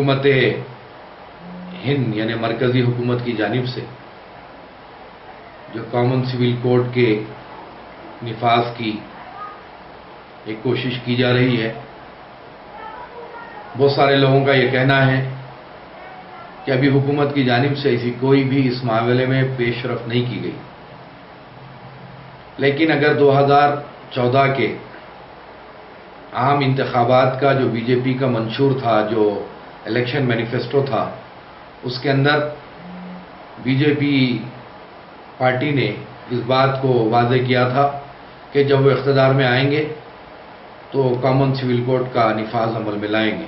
हुकूमत हिंद यानी मरकज़ी हुकूमत की जानब से जो कॉमन सिविल कोड के निफाज की एक कोशिश की जा रही है, बहुत सारे लोगों का ये कहना है कि अभी हुकूमत की जानब से ऐसी कोई भी इस मामले में पेशरफ नहीं की गई। लेकिन अगर 2014 के आम इंतबात का जो बीजेपी का मंशूर था, जो इलेक्शन मैनिफेस्टो था, उसके अंदर बीजेपी पार्टी ने इस बात को वाजे किया था कि जब वो इकतदार में आएँगे तो कॉमन सिविल कोड का निफाज अमल में लाएँगे।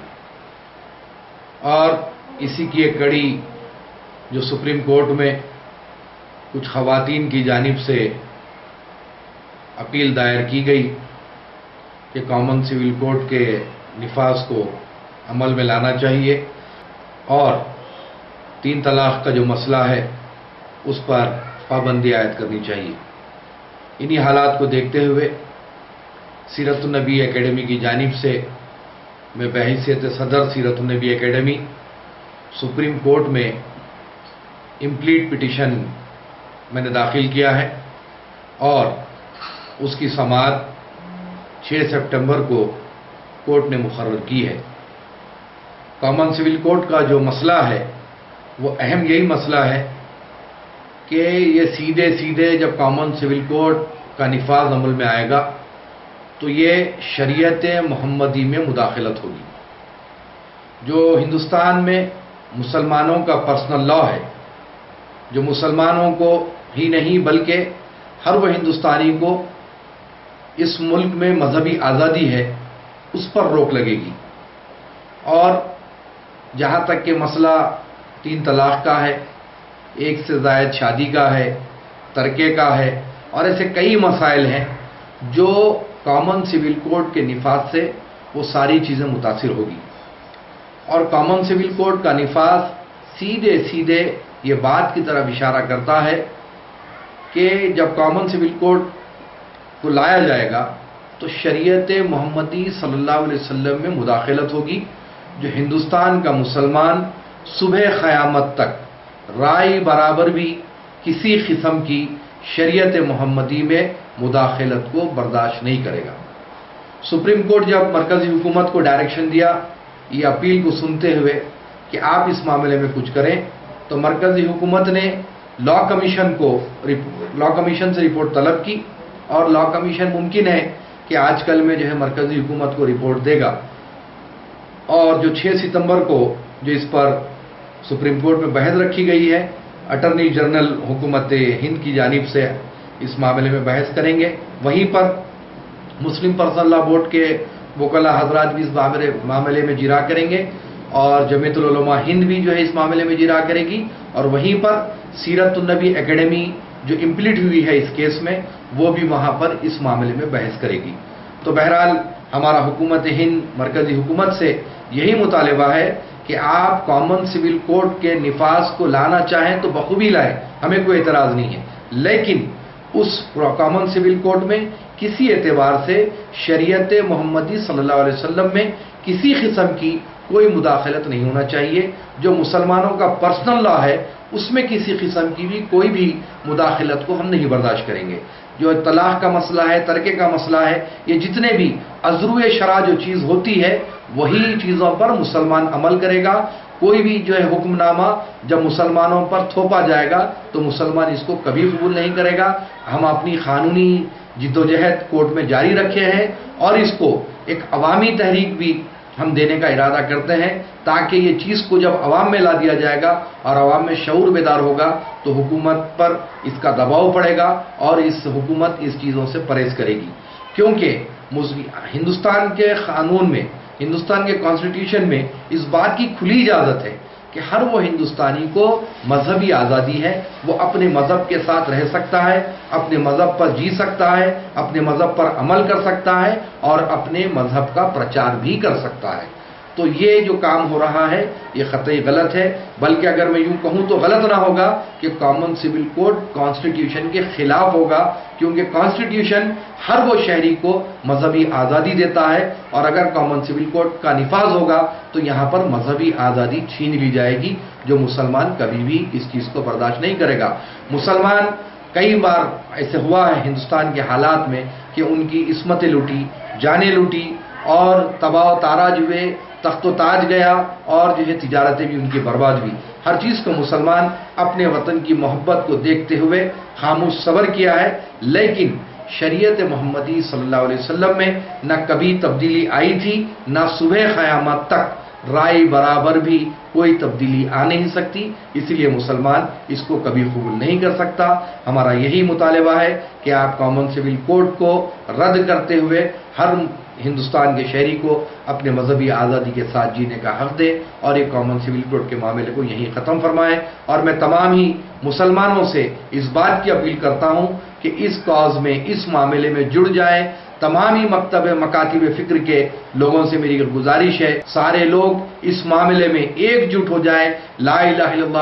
और इसी की एक कड़ी जो सुप्रीम कोर्ट में कुछ खवातीन की जानब से अपील दायर की गई कि कॉमन सिविल कोड के निफाज को अमल में लाना चाहिए। और तीन तलाक का जो मसला है, उस पर पाबंदी आयद करनी चाहिए। इन्हीं हालात को देखते हुए सीरतुलनबी एकेडमी की जानब से मैं बहसीत सदर सीरतुलनबी एकेडमी सुप्रीम कोर्ट में इम्प्लीट पिटिशन मैंने दाखिल किया है और उसकी समात 6 सितंबर को कोर्ट ने मुकर की है। कॉमन सिविल कोड का जो मसला है, वो अहम यही मसला है कि ये सीधे सीधे जब कॉमन सिविल कोड का निफाज अमल में आएगा तो ये शरीयत मोहम्मदी में मुदाखलत होगी। जो हिंदुस्तान में मुसलमानों का पर्सनल लॉ है, जो मुसलमानों को ही नहीं, बल्कि हर वह हिंदुस्तानी को इस मुल्क में मजहबी आज़ादी है, उस पर रोक लगेगी। और जहाँ तक कि मसला तीन तलाक का है, एक से जायद शादी का है, तरके का है, और ऐसे कई मसाइल हैं जो कॉमन सिविल कोड के निफाज से वो सारी चीज़ें मुतासर होगी। और कॉमन सिविल कोड का निफाज सीधे सीधे ये बात की तरफ़ इशारा करता है कि जब कॉमन सिविल कोड को लाया जाएगा तो शरीयत मोहम्मदी सल्लल्लाहु अलैहि वसल्लम में मुदाखलत होगी। जो हिंदुस्तान का मुसलमान सुबह क़यामत तक राय बराबर भी किसी किस्म की शरीयत मोहम्मदी में मुदाखलत को बर्दाश्त नहीं करेगा। सुप्रीम कोर्ट जब मरकज़ी हुकूमत को डायरेक्शन दिया, ये अपील को सुनते हुए कि आप इस मामले में कुछ करें तो मरकज़ी हुकूमत ने लॉ कमीशन को लॉ कमीशन से रिपोर्ट तलब की और लॉ कमीशन मुमकिन है कि आजकल में जो है मरकज़ी हुकूमत को रिपोर्ट देगा। और जो 6 सितंबर को जो इस पर सुप्रीम कोर्ट में बहस रखी गई है अटर्नी जनरल हुकूमत हिंद की जानब से इस मामले में बहस करेंगे। वहीं पर मुस्लिम पर्सनल लॉ बोर्ड के वकला हजरात भी इस मामले मामले में जिरा करेंगे और जमीतुलमा हिंद भी जो है इस मामले में जिरा करेगी। और वहीं पर सीरतुलनबी एकेडमी जो इम्प्लीट हुई है इस केस में, वो भी वहाँ पर इस मामले में बहस करेगी। तो बहरहाल हमारा हुकूमत हिंद, मरकज़ी हुकूमत से यही मुतालबा है कि आप कॉमन सिविल कोड के निफाज को लाना चाहें तो बखूबी लाएँ, हमें कोई एतराज़ नहीं है। लेकिन उस कॉमन सिविल कोड में किसी एतबार से शरीयत मोहम्मदी सल्लल्लाहु अलैहि वसल्लम में किसी किस्म की कोई मुदाखलत नहीं होना चाहिए। जो मुसलमानों का पर्सनल लॉ है, उसमें किसी किस्म की भी कोई भी मुदाखलत को हम नहीं बर्दाश्त करेंगे। जो तलाक का मसला है, तरके का मसला है, ये जितने भी अजरू शरा जो चीज़ होती है, वही चीज़ों पर मुसलमान अमल करेगा। कोई भी जो है हुक्मनामा जब मुसलमानों पर थोपा जाएगा तो मुसलमान इसको कभी कबूल नहीं करेगा। हम अपनी कानूनी जिद्दोजहद कोर्ट में जारी रखे हैं और इसको एक अवामी तहरीक भी हम देने का इरादा करते हैं ताकि ये चीज़ को जब अवाम में ला दिया जाएगा और अवाम में शूर बेदार होगा तो हुकूमत पर इसका दबाव पड़ेगा और इस हुकूमत इस चीज़ों से परहेज करेगी। क्योंकि हिंदुस्तान के कानून में, हिंदुस्तान के कॉन्स्टिट्यूशन में इस बात की खुली इजाज़त है कि हर वो हिंदुस्तानी को मजहबी आज़ादी है, वो अपने मज़हब के साथ रह सकता है, अपने मज़हब पर जी सकता है, अपने मज़हब पर अमल कर सकता है और अपने मज़हब का प्रचार भी कर सकता है। तो ये जो काम हो रहा है, ये ख़तई गलत है। बल्कि अगर मैं यूँ कहूँ तो गलत ना होगा कि कॉमन सिविल कोड कॉन्स्टिट्यूशन के खिलाफ होगा, क्योंकि कॉन्स्टिट्यूशन हर वो शहरी को मजहबी आज़ादी देता है, और अगर कॉमन सिविल कोड का निफाज होगा तो यहाँ पर मजहबी आज़ादी छीन ली जाएगी, जो मुसलमान कभी भी इस चीज़ को बर्दाश्त नहीं करेगा। मुसलमान कई बार ऐसे हुआ है हिंदुस्तान के हालात में कि उनकी इसमतें लूटी, जाने लूटी, और तबाह ताराज हुए तख्त ताज गया और जो है तिजारतें भी उनकी बर्बाद हुई। हर चीज़ को मुसलमान अपने वतन की मोहब्बत को देखते हुए खामोश सबर किया है, लेकिन शरीयत मोहम्मदी सल्लल्लाहु अलैहि वसल्लम में न कभी तब्दीली आई थी, न सुबह क़यामत तक राय बराबर भी कोई तब्दीली आ नहीं सकती। इसलिए मुसलमान इसको कभी कबूल नहीं कर सकता। हमारा यही मुतालबा है कि आप कॉमन सिविल कोड को रद्द करते हुए हर हिंदुस्तान के शहरी को अपने मजहबी आज़ादी के साथ जीने का हक दे और एक कॉमन सिविल कोड के मामले को यहीं ख़त्म फरमाएँ। और मैं तमाम ही मुसलमानों से इस बात की अपील करता हूँ कि इस कॉज में, इस मामले में जुड़ जाए। तमाम ही मकतब मकातब फ़िक्र के लोगों से मेरी गुजारिश है, सारे लोग इस मामले में एकजुट हो जाए। ला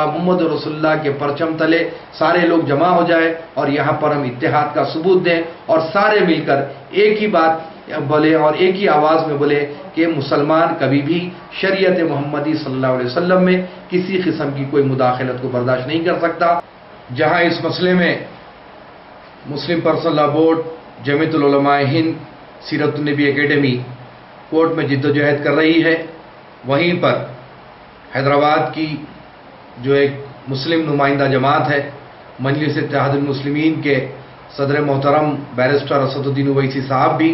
मोहम्मद रसुल्ला के परचम तले सारे लोग जमा हो जाए और यहाँ पर हम इतिहाद का सबूत दें और सारे मिलकर एक ही बात बोले और एक ही आवाज़ में बोले कि मुसलमान कभी भी शरीयत मोहम्मदी सल्लल्लाहु अलैहि वसल्लम में किसी किस्म की कोई मुदाखलत को बर्दाश्त नहीं कर सकता। जहाँ इस मसले में Muslim personal board Jamiatulama Hind Seeratnabi academy court में जिद्दोजहद कर रही है, वहीं पर हैदराबाद की जो एक मुस्लिम नुमाइंदा जमात है, मजलिस इतिहादमसलिमिन के सदर मोहतरम बैरिस्टर असदुद्दीन ओवैसी साहब भी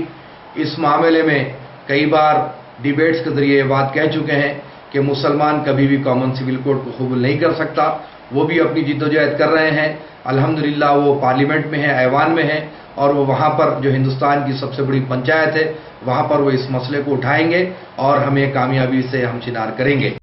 इस मामले में कई बार डिबेट्स के ज़रिए बात कह चुके हैं कि मुसलमान कभी भी कॉमन सिविल कोड को कबूल नहीं कर सकता। वो भी अपनी जिद्दोजहद कर रहे हैं। अल्हम्दुलिल्लाह वो पार्लियामेंट में है, ऐवान में है और वो वहाँ पर जो हिंदुस्तान की सबसे बड़ी पंचायत है, वहाँ पर वो इस मसले को उठाएँगे और हमें कामयाबी से हम शिनार करेंगे।